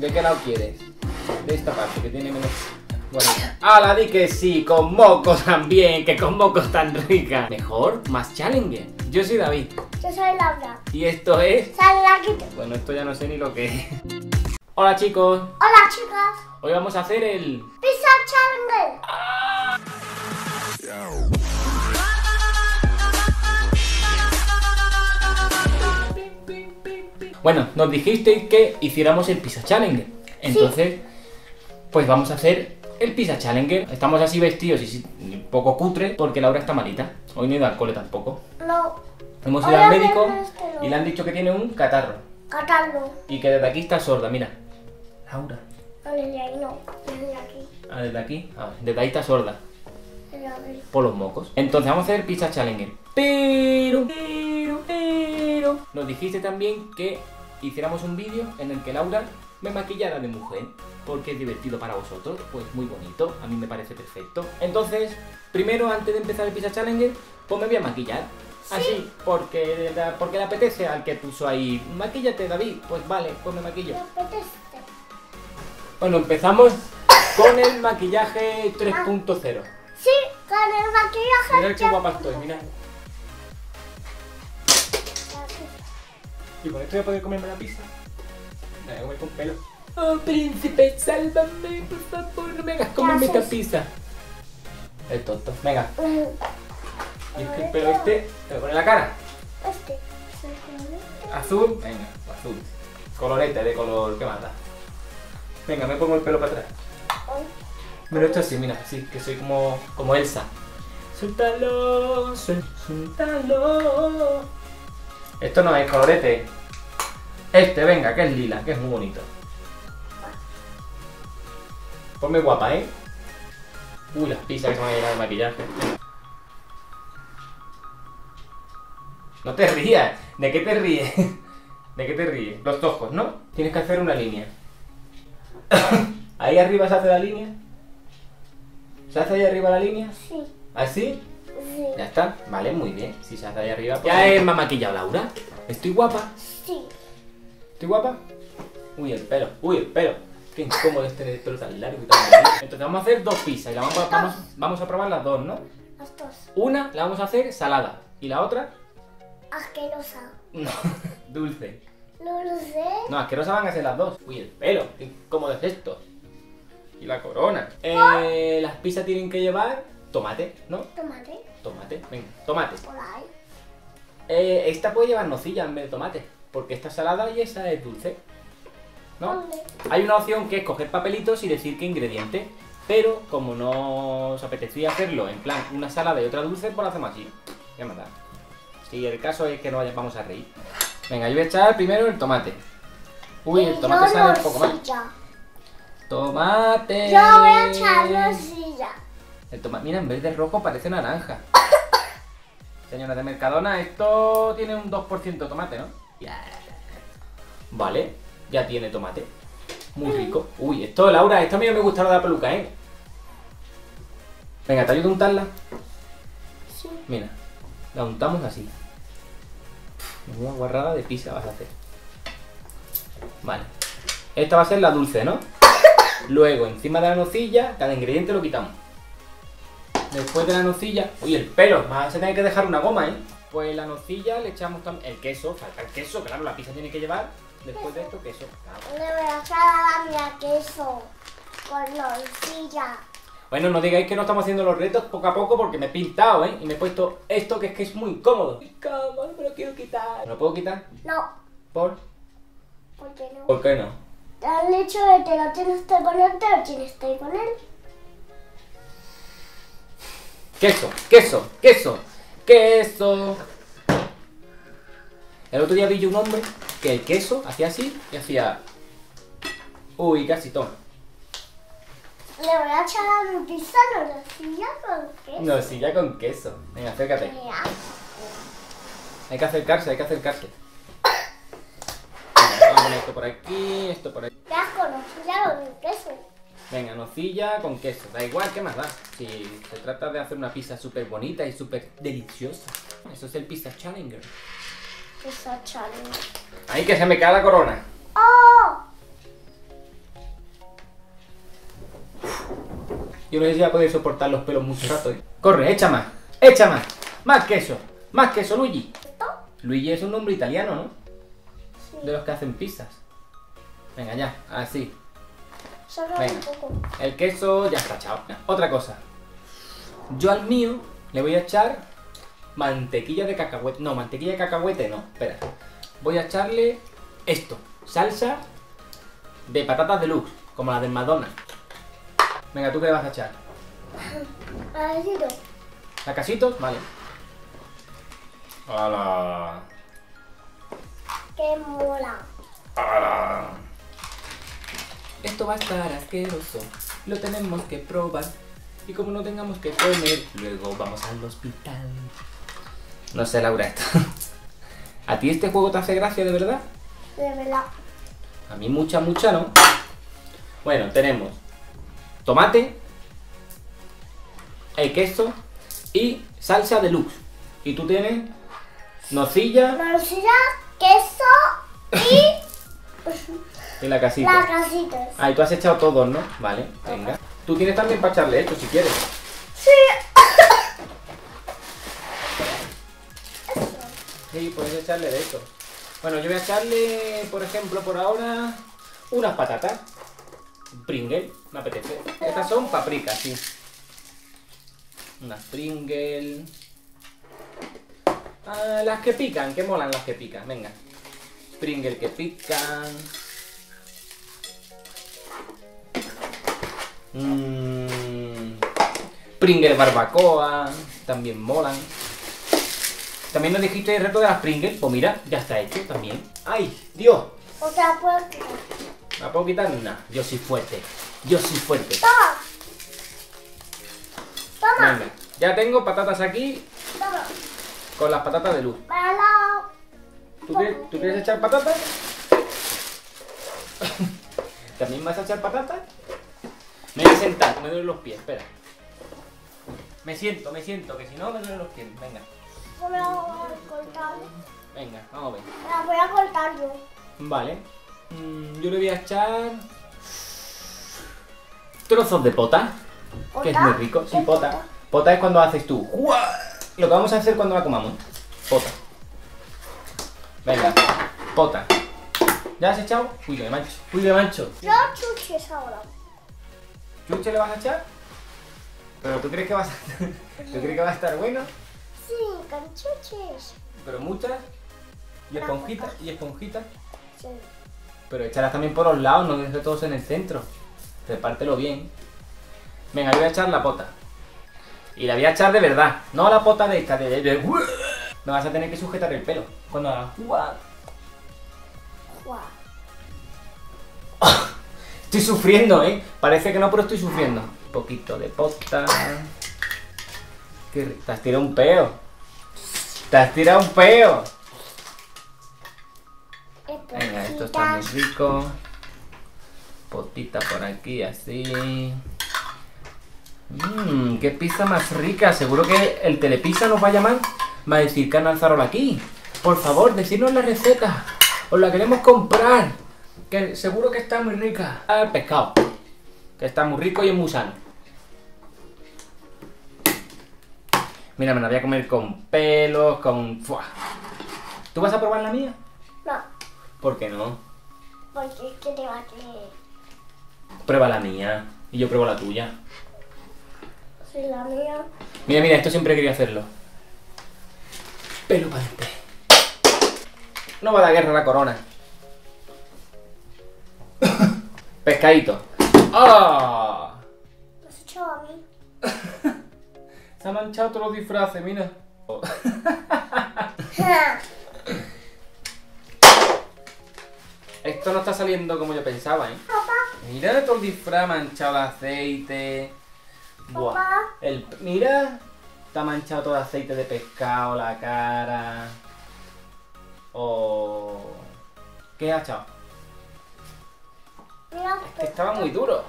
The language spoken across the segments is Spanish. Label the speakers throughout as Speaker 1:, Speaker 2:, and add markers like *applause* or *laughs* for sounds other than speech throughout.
Speaker 1: ¿De qué lado quieres? De esta parte, que tiene menos... Bueno. ¡Hala, di que sí! Con mocos también, que con mocos tan rica. Mejor, más challenger. Yo soy David.
Speaker 2: Yo soy Laura.
Speaker 1: Y esto es...
Speaker 2: Sale la quita.
Speaker 1: Bueno, esto ya no sé ni lo que es. Hola chicos,
Speaker 2: Hola chicas.
Speaker 1: hoy vamos a hacer el...
Speaker 2: Pizza Challenger.
Speaker 1: Bueno, nos dijisteis que hiciéramos el Pizza Challenger. Entonces, pues vamos a hacer el Pizza Challenger. Estamos así vestidos y un poco cutre porque Laura está malita. Hoy no he ido al cole tampoco.
Speaker 2: No.
Speaker 1: Hemos
Speaker 2: Hoy
Speaker 1: ido al médico y le han dicho que tiene un catarro.
Speaker 2: Catarlo.
Speaker 1: Y que desde aquí está sorda, mira. Laura.
Speaker 2: No, desde ahí no. Desde aquí.
Speaker 1: Ah, desde aquí. Ah, desde ahí está sorda. Por los mocos. Entonces vamos a hacer Pizza Challenger. Pero, pero, pero. Nos dijiste también que hiciéramos un vídeo en el que Laura me maquillara de mujer. Porque es divertido para vosotros. Pues muy bonito. A mí me parece perfecto. Entonces, primero, antes de empezar el Pizza Challenger, pues me voy a maquillar. Así, porque, porque le apetece al que puso ahí. Maquíllate, David. Pues vale, pues me maquillo.
Speaker 2: ¿Te apetece?
Speaker 1: Bueno, empezamos con el maquillaje 3.0.
Speaker 2: Sí, con el maquillaje.
Speaker 1: Mirad qué guapa estoy, mirad. Y con esto voy a poder comerme la pizza. Me voy a comer con pelo. Oh, príncipe, sálvame, por favor, no me hagas comerme esta pizza. El tonto, venga.
Speaker 2: Mm,
Speaker 1: Y es que el pelo este, te lo pone en la cara.
Speaker 2: Este. Conecta.
Speaker 1: Azul, venga, azul. Colorete de color, ¿qué más da? Venga, me pongo el pelo para atrás. Me lo he hecho así, mira, así, que soy como, como Elsa. Suéltalo, suéltalo. Esto no es colorete. Este, venga, que es lila, que es muy bonito. Ponme guapa, ¿eh? Uy, las pizzas que se me van a llenar de maquillaje. No te rías. ¿De qué te ríes? *laughs* ¿De qué te ríes? Los ojos, ¿no? Tienes que hacer una línea. *coughs* Ahí arriba se hace la línea. ¿Se hace ahí arriba la línea?
Speaker 2: Sí.
Speaker 1: ¿Así? Ya está. Vale, muy bien. Si se hace ahí arriba. pues- Ya es más maquillado, Laura. Estoy guapa.
Speaker 2: Sí.
Speaker 1: ¿Estoy guapa? Uy, el pelo. Uy, el pelo. Qué incómodo es tener el pelo tan largo y tan bonito. Entonces vamos a hacer dos pizzas y la vamos a, vamos, vamos a probar las dos, ¿no?
Speaker 2: Los dos.
Speaker 1: Una la vamos a hacer salada y la otra,
Speaker 2: Asquerosa.
Speaker 1: no, *laughs* dulce.
Speaker 2: Lo sé.
Speaker 1: No, asquerosas van a ser las dos. Uy, el pelo. Qué incómodo es esto. Y la corona. Eh, las pizzas tienen que llevar tomate, ¿no?
Speaker 2: Tomate.
Speaker 1: Tomate. Venga, tomate. Eh, esta puede llevar nocilla en vez de tomate, porque esta es salada y esa es dulce. ¿no? Hay una opción que es coger papelitos y decir qué ingrediente, pero como no os apetecía hacerlo en plan una salada y otra dulce, pues lo hacemos así. ¿Qué más da? Si el caso es que no vamos a reír. Venga, yo voy a echar primero el tomate. Uy, el tomate sale un poco más. Tomate.
Speaker 2: Yo voy a echar.
Speaker 1: El tomate, mira, en vez de rojo parece naranja. Señora de Mercadona, esto tiene un 2% de tomate, ¿no? Vale, ya tiene tomate. Muy rico. Uy, esto, Laura, esto a mí no me gusta lo de la peluca, ¿eh? Venga, ¿te ayudo a untarla?
Speaker 2: Sí.
Speaker 1: Mira, la untamos así. Una guarrada de pizza vas a hacer. Vale. Esta va a ser la dulce, ¿no? Luego, encima de la nocilla, cada ingrediente lo quitamos. Después de la nocilla... Uy, el pelo. Más se tiene que dejar una goma, ¿eh? Pues la nocilla le echamos también... El queso, falta el queso, claro, la pizza tiene que llevar. Después de esto, queso. claro.
Speaker 2: Le voy a echar queso. Con nocilla.
Speaker 1: Bueno, no digáis que no estamos haciendo los retos poco a poco porque me he pintado, ¿eh? Y me he puesto esto que es que es muy incómodo. Muy cómodo, me lo quiero quitar. ¿No lo puedo quitar?
Speaker 2: No.
Speaker 1: ¿Por?
Speaker 2: ¿Por qué no?
Speaker 1: ¿Por qué no?
Speaker 2: Te han dicho de que lo tienes que poner, te lo tienes que poner.
Speaker 1: Queso, queso, queso, queso. El otro día vi yo un hombre que el queso hacía así y hacía... Uy, casi toma.
Speaker 2: Le voy a echar a mi pizza nocilla con queso.
Speaker 1: No, sí, ya con queso. Venga, acércate. Hay que acercarse, hay que acercarse. Venga, vamos a poner esto por aquí, esto por aquí.
Speaker 2: Te has conocido con queso.
Speaker 1: Venga, nocilla con queso. Da igual, ¿qué más da? Si se trata de hacer una pizza súper bonita y súper deliciosa. Eso es el Pizza Challenger.
Speaker 2: Pizza Challenger.
Speaker 1: ¡Ay, que se me cae la corona!
Speaker 2: ¡Oh!
Speaker 1: Yo no sé si voy a poder soportar los pelos mucho rato. Corre, echa más. Echa más. Más queso. Más queso, Luigi.
Speaker 2: ¿Esto?
Speaker 1: Luigi es un nombre italiano, ¿no? De los que hacen pizzas. Venga, ya. Así. Venga.
Speaker 2: un poco.
Speaker 1: El queso ya está echado. Otra cosa. Yo al mío le voy a echar mantequilla de cacahuete. No, mantequilla de cacahuete no. Espera. Voy a echarle esto. Salsa de patatas deluxe, como la del Madonna. Venga, ¿tú qué le vas a echar? *clears throat*
Speaker 2: Parecido.
Speaker 1: ¿A casitos? Vale. ¡Hala!
Speaker 2: Que mola.
Speaker 1: ¡Hala! Esto va a estar asqueroso. Lo tenemos que probar. Y como no tengamos que comer, luego vamos al hospital. No sé, Laura, esto. ¿A ti este juego te hace gracia de verdad?
Speaker 2: De verdad.
Speaker 1: A mí mucha, mucha no. Bueno, tenemos tomate, el queso y salsa deluxe. Y tú tienes nocilla
Speaker 2: Marcilla, queso y
Speaker 1: y la casita.
Speaker 2: las casitas.
Speaker 1: Ah, y tú has echado todos, ¿no? Vale, venga. Tú tienes también para echarle esto si quieres.
Speaker 2: Sí. Eso. *laughs*
Speaker 1: Sí, puedes echarle de esto. Bueno, yo voy a echarle, por ejemplo, por ahora, unas patatas. Pringle, me apetece. Estas son paprikas, sí. Unas Pringle. Ah, las que pican, que molan las que pican, venga. Pringle que pican. Mm, Pringle barbacoa, también molan. También nos dijiste el reto de las Pringles, pues mira, ya está hecho también. ¡Ay, Dios!
Speaker 2: Otra puerta.
Speaker 1: ¿La puedo quitar? No, yo soy fuerte. Yo soy fuerte.
Speaker 2: Toma. Toma.
Speaker 1: Venga, ya tengo patatas aquí
Speaker 2: Toma.
Speaker 1: con las patatas de luz.
Speaker 2: Para.
Speaker 1: ¿Tú quieres, ¿tú quieres echar patatas? *laughs* ¿También vas a echar patatas? Me voy a sentar, me duelen los pies, espera. Me siento, me siento, que si no me duelen los pies. Venga,
Speaker 2: No me la voy a cortar.
Speaker 1: venga, vamos a ver.
Speaker 2: Me la voy a cortar yo.
Speaker 1: Vale. Mm, yo le voy a echar trozos de pota, que es muy rico. Sí,
Speaker 2: ¿Qué
Speaker 1: pota. Pota es cuando haces tú. Lo que vamos a hacer cuando la comamos. Pota. Venga, pota. ¿Ya has echado? Uy, que me mancho. Uy, que me mancho.
Speaker 2: Yo chuches ahora.
Speaker 1: ¿Chuche le vas a echar? ¿Pero tú crees que vas a... *laughs* ¿Tú crees que va a estar bueno?
Speaker 2: Sí, con chuches.
Speaker 1: Pero muchas. Y esponjitas, y esponjitas.
Speaker 2: Sí.
Speaker 1: Pero échalas también por los lados, no dejes todos en el centro. Repártelo bien. Venga, le voy a echar la pota. Y la voy a echar de verdad. No la pota de esta, de... de- de- Me vas a tener que sujetar el pelo. Cuando haga...
Speaker 2: Guau.
Speaker 1: Estoy sufriendo, ¿eh? Parece que no, pero estoy sufriendo. Un poquito de pota. Qué Te has tirado un peo. Te has tirado un peo. Venga, esto está muy rico. Potita por aquí, así. Mmm, qué pizza más rica. Seguro que el telepizza nos va a llamar. Va a decir Canal Zarol aquí. Por favor, decirnos la receta. Os la queremos comprar. Que seguro que está muy rica. Ah, El pescado. Que está muy rico y es muy sano. Mira, me la voy a comer con pelos, con... ¡Fua! ¿Tú vas a probar la mía?
Speaker 2: No,
Speaker 1: ¿Por qué no?
Speaker 2: porque es que te va a creer.
Speaker 1: Prueba la mía y yo pruebo la tuya.
Speaker 2: Si la mía.
Speaker 1: Mira, mira, esto siempre quería hacerlo. Pelo para adelante. No va a dar guerra la corona. Pescadito. ¡Ah!
Speaker 2: ¿Me has echado a mí? *laughs*
Speaker 1: Se ha manchado todos los disfraces, mira. *laughs* Esto no está saliendo como yo pensaba, ¿eh?
Speaker 2: Papá,
Speaker 1: Mira todo el disfraz manchado de aceite. Buah.
Speaker 2: Papá.
Speaker 1: El, mira, está manchado todo de aceite de pescado, la cara. Oh. ¿Qué ha echado? Que estaba muy duro.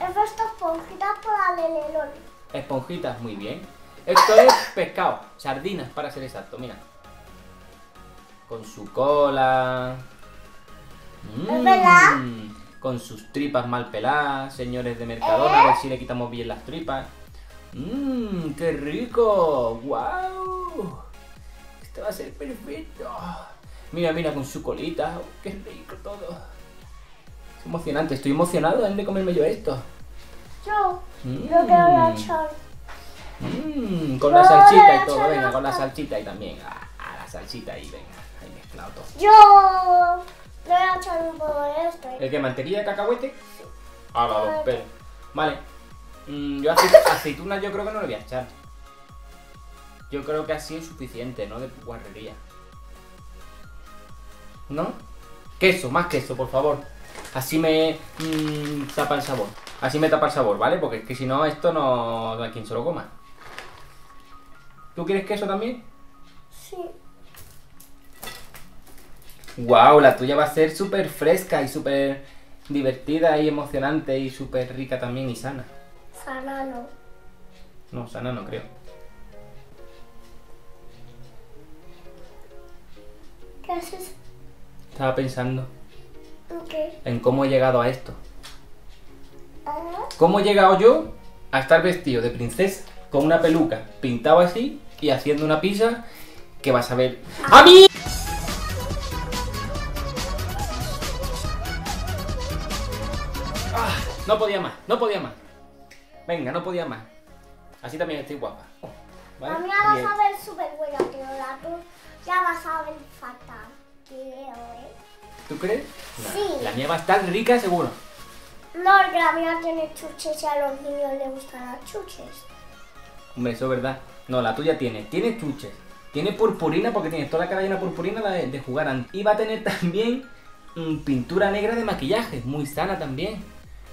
Speaker 2: Esponjitas por el.
Speaker 1: Esponjitas, muy bien. Esto es pescado, sardinas para ser exacto, mira. Con su cola.
Speaker 2: ¿Es verdad?
Speaker 1: Mm, con sus tripas mal peladas, señores de Mercadona, a ver si le quitamos bien las tripas. Mmm, qué rico, wow. Esto va a ser perfecto. Mira, mira, con su colita, oh, qué rico todo. Emocionante, estoy emocionado de comerme yo esto.
Speaker 2: Yo
Speaker 1: Mm.
Speaker 2: voy a echar.
Speaker 1: Mmm, con la salsita y todo, venga, con la salsita y también. Ah, ah, la salsita ahí, venga, ahí mezclado todo.
Speaker 2: Yo le voy a echar un poco de esto.
Speaker 1: ¿El que mantequilla de cacahuete? A la dos. Vale. Mm, yo aceit- aceitunas yo creo que no le voy a echar. Yo creo que así es suficiente, ¿no? De guarrería. ¿No? Queso, más queso, por favor. Así me mm, tapa el sabor. Así me tapa el sabor, ¿vale? Porque es que si no, esto no no hay quien se lo coma. ¿Tú quieres queso también?
Speaker 2: Sí.
Speaker 1: Wow, la tuya va a ser súper fresca y súper divertida y emocionante y súper rica también y sana.
Speaker 2: Sanano.
Speaker 1: No, sana no creo.
Speaker 2: ¿Qué haces?
Speaker 1: Estaba pensando
Speaker 2: ¿Qué?
Speaker 1: en cómo he llegado a esto.
Speaker 2: Ah,
Speaker 1: ¿Cómo he llegado yo a estar vestido de princesa con una peluca pintado así y haciendo una pizza que vas a ver ¡A mí! Ah, no podía más, no podía más. Venga, no podía más. Así también estoy guapa. ¿Vale?
Speaker 2: A mí ya vas a ver súper buena, pero la tú ya vas a ver fatal. Creo, ¿eh?
Speaker 1: ¿Tú crees? No,
Speaker 2: Sí.
Speaker 1: La mía va a estar rica seguro.
Speaker 2: No, que la mía tiene chuches y a los niños les gustan las chuches.
Speaker 1: Hombre, eso es verdad. No, la tuya tiene. Tiene chuches. Tiene purpurina porque tiene toda la cara llena de purpurina la de, de jugar antes. Y va a tener *laughs* también mm, pintura negra de maquillaje. Muy sana también.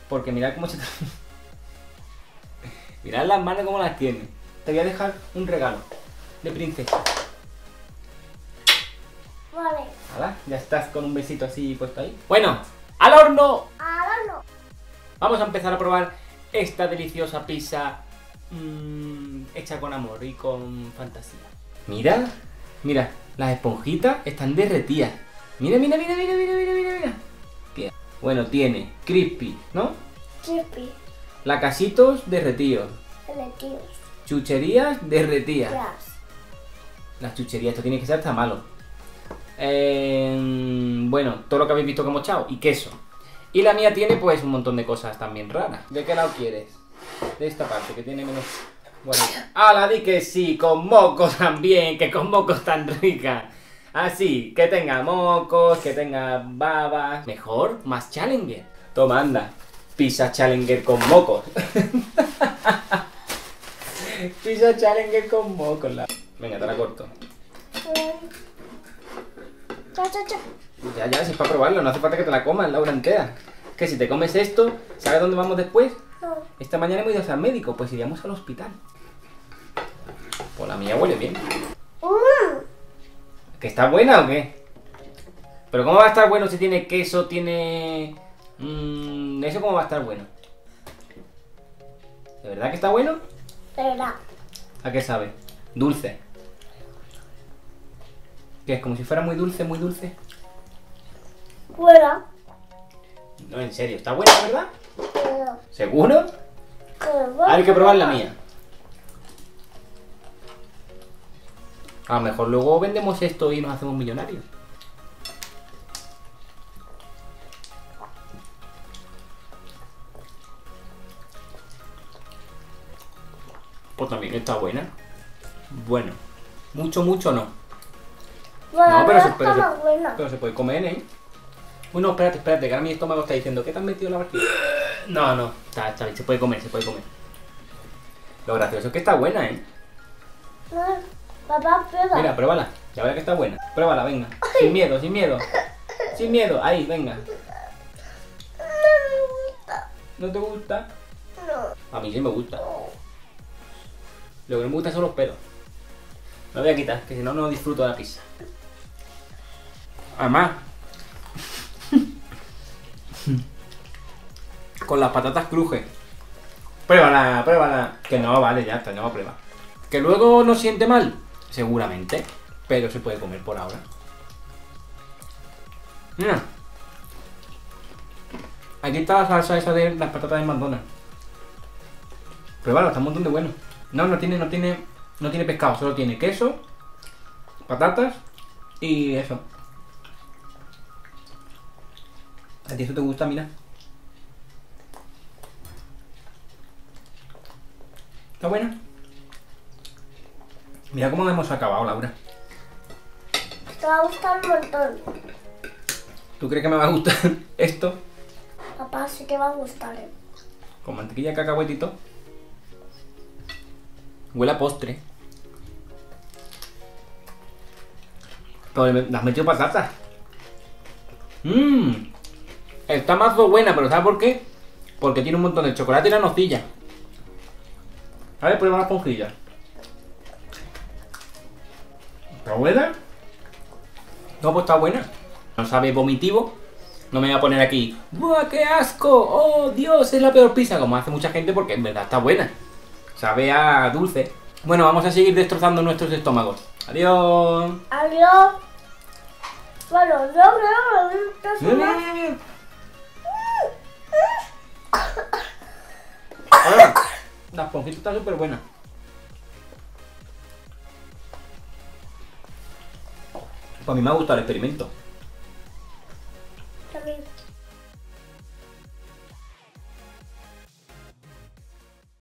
Speaker 1: Porque mirad cómo se... *laughs* mirad las manos cómo las tiene. Te voy a dejar un regalo de princesa.
Speaker 2: Vale.
Speaker 1: Ya estás con un besito así puesto ahí. Bueno, al horno.
Speaker 2: ahora no.
Speaker 1: Vamos a empezar a probar esta deliciosa pizza mm, hecha con amor y con fantasía. Mira, mira, las esponjitas están derretidas. Mira, mira, mira, mira, mira, mira, mira, mira. Bueno, tiene crispy, ¿no?
Speaker 2: Chippy,
Speaker 1: Lacasitos derretidos.
Speaker 2: tíos.
Speaker 1: Chucherías derretidas.
Speaker 2: Yes.
Speaker 1: Las chucherías, esto tiene que ser hasta malo. Eh, bueno, todo lo que habéis visto que hemos echado. Y queso. Y la mía tiene pues un montón de cosas también raras. ¿De qué lado quieres? De esta parte, que tiene menos... Bueno. *coughs* ¡Ah, la di que sí! Con mocos también, que con mocos tan rica. Así, que tenga mocos, que tenga babas. Mejor, más challenger. Toma, anda. Pizza challenger con mocos. *laughs* Pizza challenger con mocos. La... Venga, te la corto. Ya, ya, si es para probarlo, no hace falta que te la comas, Laura, entera. Que si te comes esto, ¿sabes dónde vamos después?
Speaker 2: No.
Speaker 1: Esta mañana hemos ido al médico, pues iríamos al hospital. Pues la mía huele bien.
Speaker 2: Mm.
Speaker 1: ¿Que está buena o qué? Pero ¿cómo va a estar bueno si tiene queso, tiene... Mmm, ¿Eso cómo va a estar bueno? ¿De verdad que está bueno?
Speaker 2: Verdad.
Speaker 1: ¿A qué sabe? Dulce. ¿Qué es? ¿Como si fuera muy dulce, muy dulce?
Speaker 2: Fuera.
Speaker 1: No, en serio, ¿está buena, verdad? ¿Seguro?
Speaker 2: pero,
Speaker 1: Hay que probar la mía. A lo mejor luego vendemos esto y nos hacemos millonarios. Pues también está buena. Bueno. Mucho, mucho no.
Speaker 2: Bueno,
Speaker 1: No, pero se-
Speaker 2: está
Speaker 1: pero se-
Speaker 2: más buena.
Speaker 1: Pero se puede comer, ¿eh? Bueno, espérate, espérate, que ahora mi estómago está diciendo, ¿qué te has metido en la barriga? No, no, está, está bien, se puede comer, se puede comer. Lo gracioso es que está buena, ¿eh?
Speaker 2: No, papá, prueba.
Speaker 1: Mira, pruébala, ya verás que está buena. Pruébala, venga. Sin miedo, sin miedo. *laughs* Sin miedo, ahí, venga.
Speaker 2: No me gusta.
Speaker 1: ¿No te gusta?
Speaker 2: No.
Speaker 1: A mí sí me gusta. Lo que no me gusta son los pelos. Me lo voy a quitar, que si no, no disfruto de la pizza. Además, con las patatas cruje. Pruébala, pruébala. Que no, vale, ya está, no prueba. Que luego no siente mal, seguramente. Pero se puede comer por ahora. Mira. Aquí está la salsa esa de las patatas de McDonald's. Pruébalo, está un montón de bueno. No, no tiene, no tiene, no tiene pescado, solo tiene queso, patatas y eso. ¿A ti eso te gusta, mira? ¿Está buena? Mira cómo hemos acabado, Laura.
Speaker 2: Te va a gustar un montón.
Speaker 1: ¿Tú crees que me va a gustar *laughs* esto?
Speaker 2: Papá, sí que va a gustar. ¿eh?
Speaker 1: Con mantequilla de cacahuetito. Huele a postre. Pero le has metido patatas. Mmm. Está más buena, pero ¿sabes por qué? Porque tiene un montón de chocolate y la nocilla. A ver, prueba la esponjilla. ¿Está buena? No, pues está buena. No sabe vomitivo. No me voy a poner aquí. ¡Buah, qué asco! ¡Oh, Dios! Es la peor pizza, como hace mucha gente, porque en verdad está buena. Sabe a dulce. Bueno, vamos a seguir destrozando nuestros estómagos. Adiós.
Speaker 2: Adiós. Bueno, creo que esto es una-
Speaker 1: Ahora, la esponjita está súper buena. Pues Para mí me ha gustado el experimento.